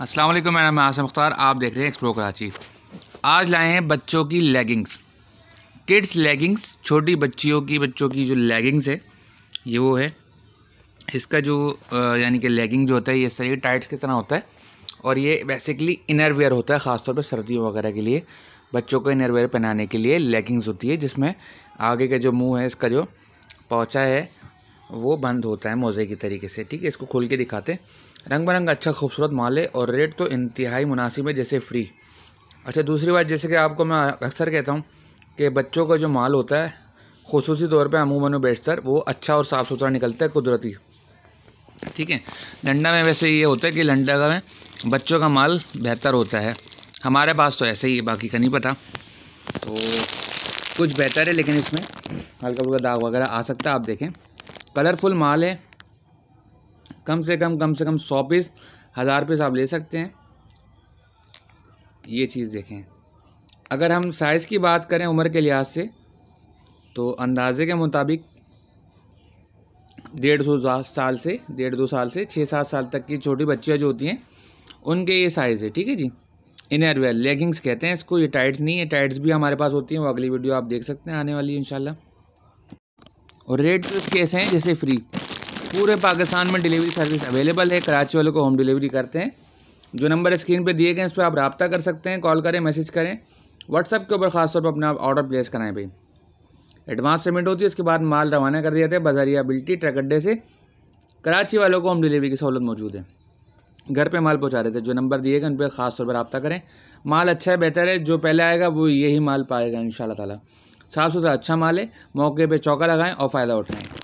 अस्सलाम वालेकुम मेरा नाम आसम मुख्तार आप देख रहे हैं एक्सप्लो कराची आज लाए हैं बच्चों की लेगिंग्स किड्स लेगिंग्स छोटी बच्चियों की, बच्चों की जो लेगिंग्स है, ये वो है। इसका जो यानी कि लेगिंग जो होता है, ये सही टाइट्स की तरह होता है। और ये बेसिकली इनर वेयर होता है, ख़ासतौर पर सर्दियों वगैरह के लिए। बच्चों को इनर वेयर पहनाने के लिए लेगिंग्स होती है, जिसमें आगे का जो मुँह है, इसका जो पौचा है, वो बंद होता है, मोज़े की तरीके से। ठीक है, इसको खोल के दिखाते हैं। रंग बरंग अच्छा खूबसूरत माल है और रेट तो इंतहाई मुनासिब है, जैसे फ्री अच्छा दूसरी बात, जैसे कि आपको मैं अक्सर कहता हूँ कि बच्चों का जो माल होता है, खसूस तौर पर अमूमन बेशतर, वो अच्छा और साफ़ सुथरा निकलता है कुदरती। ठीक है? लंडा में वैसे ये होता है कि लंडा में बच्चों का माल बेहतर होता है। हमारे पास तो ऐसे ही है, बाकी का नहीं पता। तो कुछ बेहतर है, लेकिन इसमें हल्का फुल्का दाग वगैरह आ सकता है, आप देखें। कलरफुल माल है कम से कम कम से कम सौ पीस, हज़ार पीस आप ले सकते हैं। ये चीज़ देखें। अगर हम साइज़ की बात करें उम्र के लिहाज से तो अंदाजे के मुताबिक डेढ़ सौ साल से, डेढ़ दो साल से, छः सात साल तक की छोटी बच्चियाँ जो होती हैं, उनके ये साइज़ है, ठीक है जी? इनर वेयर लेगिंग्स कहते हैं इसको, ये टाइट्स नहीं है टाइट्स भी हमारे पास होती हैं, वो अगली वीडियो आप देख सकते हैं आने वाली, इंशाल्लाह। और रेट तो इसके ऐसे हैं, जैसे फ्री पूरे पाकिस्तान में डिलीवरी सर्विस अवेलेबल है। कराची वालों को होम डिलीवरी करते हैं। जो नंबर स्क्रीन पे दिए गए इस पर आप रबता कर सकते हैं। कॉल करें मैसेज करें। व्हाट्सअप के ऊपर खासतौर पर अपना ऑर्डर प्लेस कराएँ भाई। एडवांस पेमेंट होती है, उसके बाद माल रवाना कर दिया है। बजरिया बिल्टी ट्रक अड्डे से कराची वालों को होम डिलीवरी की सहूलत मौजूद है। घर पे माल पहुँचा रहे थे जो नंबर दिए गए उन पर ख़ास तौर पर रबता करें। माल अच्छा है, बेहतर है। जो पहले आएगा, वो यही माल पाएगा इन ताला। साफ़ सुथरा अच्छा माल है। मौके पे चौका लगाएँ और फ़ायदा उठाएँ।